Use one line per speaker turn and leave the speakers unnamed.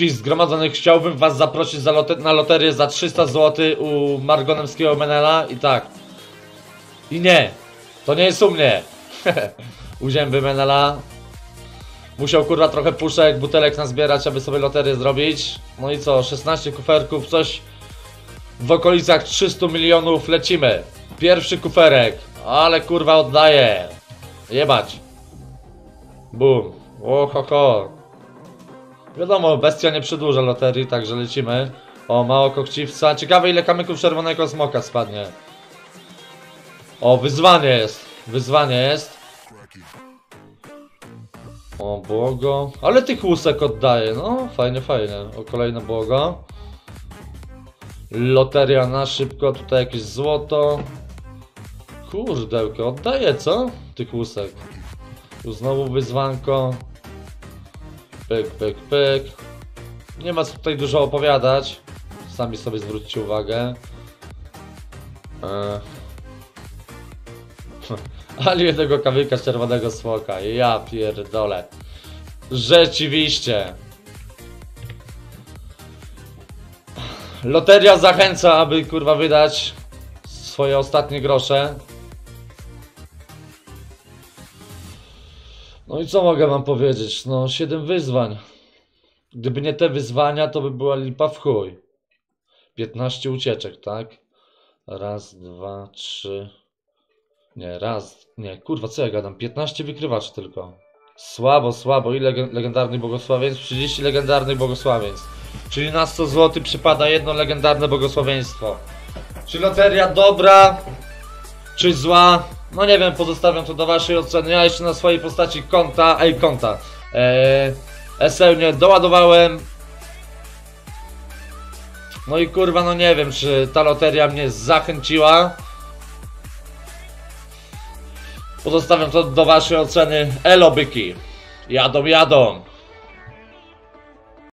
wszystkich zgromadzonych chciałbym was zaprosić za na loterię za 300 zł u Margonemskiego Menela i tak. I nie, to nie jest u mnie. u Zięby Menela. Musiał kurwa trochę puszek, butelek nazbierać, aby sobie loterię zrobić. No i co, 16 kuferków, coś w okolicach 300 milionów lecimy. Pierwszy kuferek, ale kurwa oddaję. Jebać. Bum. O ho ho. Wiadomo, bestia nie przedłuża loterii, także lecimy. O, mało kokciwca. Ciekawe ile kamyków czerwonego smoka spadnie. O, wyzwanie jest. Wyzwanie jest. O, błogo. Ale tych łusek oddaje. No, fajnie, fajnie. O, kolejne błogo. Loteria na szybko. Tutaj jakieś złoto. Kurdełkę, oddaje co? Tych łusek. Tu znowu wyzwanko. Pyk, pyk, pyk. Nie ma co tutaj dużo opowiadać. Sami sobie zwróćcie uwagę. Eee. Ale jednego kamyka z czerwonego smoka. Ja pierdolę. Rzeczywiście. Loteria zachęca, aby kurwa wydać swoje ostatnie grosze. No i co mogę wam powiedzieć? No, 7 wyzwań. Gdyby nie te wyzwania, to by była lipa w chuj. 15 ucieczek, tak? Raz, dwa, trzy. Nie, raz. Nie, kurwa, co ja gadam? 15 wykrywaczy tylko. Słabo, słabo. Ile lege- legendarnych błogosławieństw? 30 legendarnych błogosławieństw. Czyli na 100 zł przypada jedno legendarne błogosławieństwo. Czy loteria dobra? Czy zła? No nie wiem, pozostawiam to do waszej oceny. Ja jeszcze na swojej postaci konta, ej konta. Eee, SL nie doładowałem. No i kurwa, no nie wiem, czy ta loteria mnie zachęciła. Pozostawiam to do waszej oceny. Elo byki. Jadą, jadą.